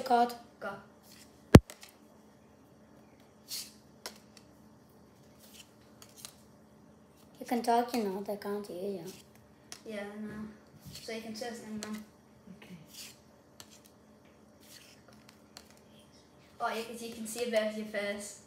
a card. Go. You can talk, you know, they can't hear you. Yeah, I know. So you can say something now. Okay. Oh, yeah, because you can see a bit of your face.